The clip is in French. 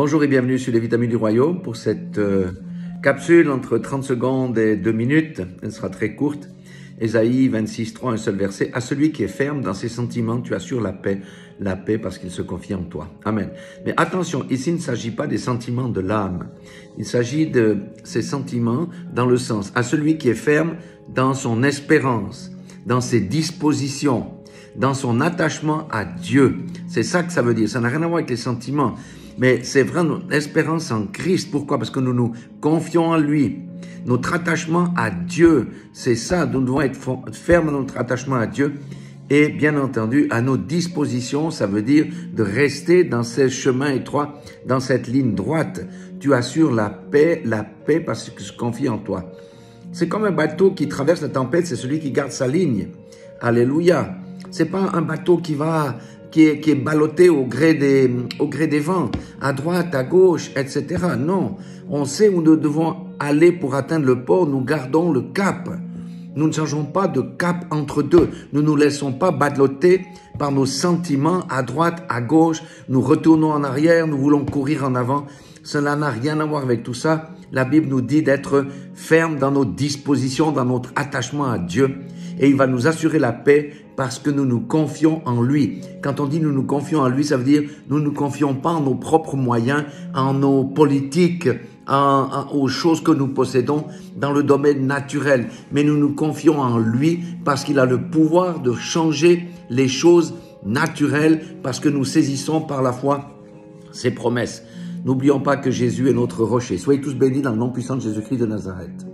Bonjour et bienvenue sur les vitamines du royaume pour cette euh, capsule entre 30 secondes et 2 minutes. Elle sera très courte. Ésaïe 26, 3, un seul verset. À celui qui est ferme dans ses sentiments, tu assures la paix. La paix parce qu'il se confie en toi. Amen. Mais attention, ici il ne s'agit pas des sentiments de l'âme. Il s'agit de ces sentiments dans le sens à celui qui est ferme dans son espérance, dans ses dispositions, dans son attachement à Dieu. C'est ça que ça veut dire. Ça n'a rien à voir avec les sentiments. Mais c'est vrai notre espérance en Christ. Pourquoi? Parce que nous nous confions en lui. Notre attachement à Dieu, c'est ça. Nous devons être fermes dans notre attachement à Dieu. Et bien entendu, à nos dispositions, ça veut dire de rester dans ces chemins étroits, dans cette ligne droite. Tu assures la paix, la paix parce que je confie en toi. C'est comme un bateau qui traverse la tempête, c'est celui qui garde sa ligne. Alléluia. C'est pas un bateau qui va qui est, ballotté au gré, des, au gré des vents, à droite, à gauche, etc. Non, on sait où nous devons aller pour atteindre le port, nous gardons le cap. Nous ne changeons pas de cap entre deux. Nous ne nous laissons pas balloter par nos sentiments à droite, à gauche. Nous retournons en arrière, nous voulons courir en avant. Cela n'a rien à voir avec tout ça. La Bible nous dit d'être ferme dans nos dispositions, dans notre attachement à Dieu. Et il va nous assurer la paix parce que nous nous confions en lui. Quand on dit nous nous confions en lui, ça veut dire nous ne nous confions pas en nos propres moyens, en nos politiques, en, aux choses que nous possédons dans le domaine naturel, mais nous nous confions en lui parce qu'il a le pouvoir de changer les choses naturelles, parce que nous saisissons par la foi ses promesses. N'oublions pas que Jésus est notre rocher. Soyez tous bénis dans le nom puissant de Jésus-Christ de Nazareth.